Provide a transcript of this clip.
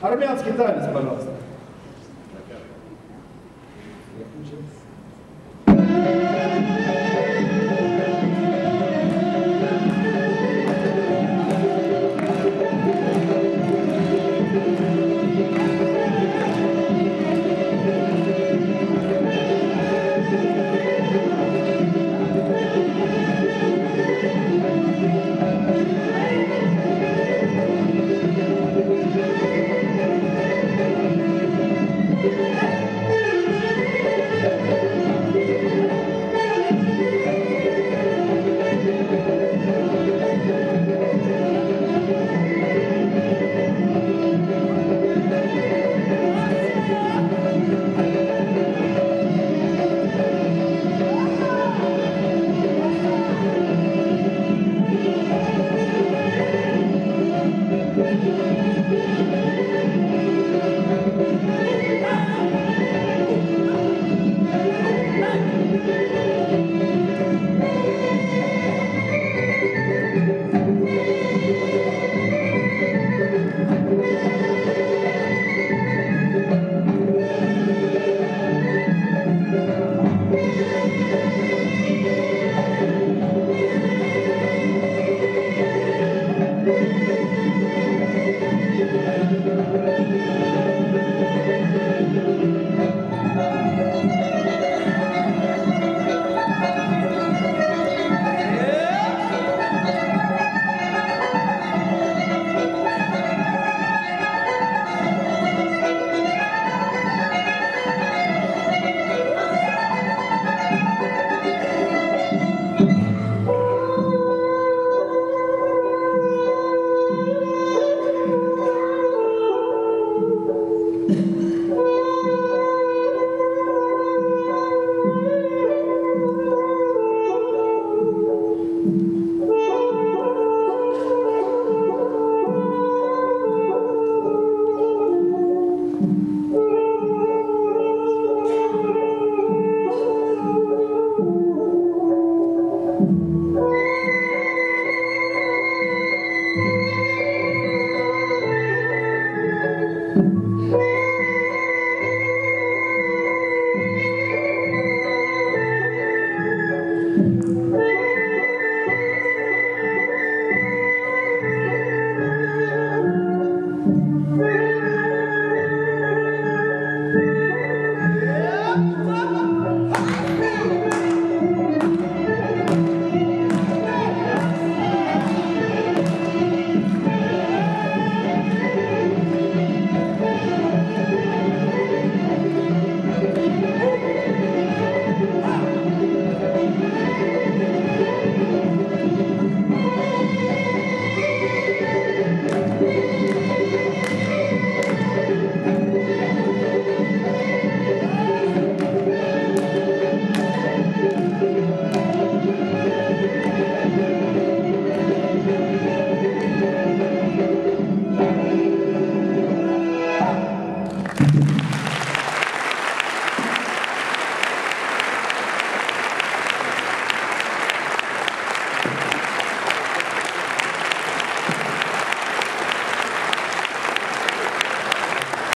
Армянский танец, пожалуйста.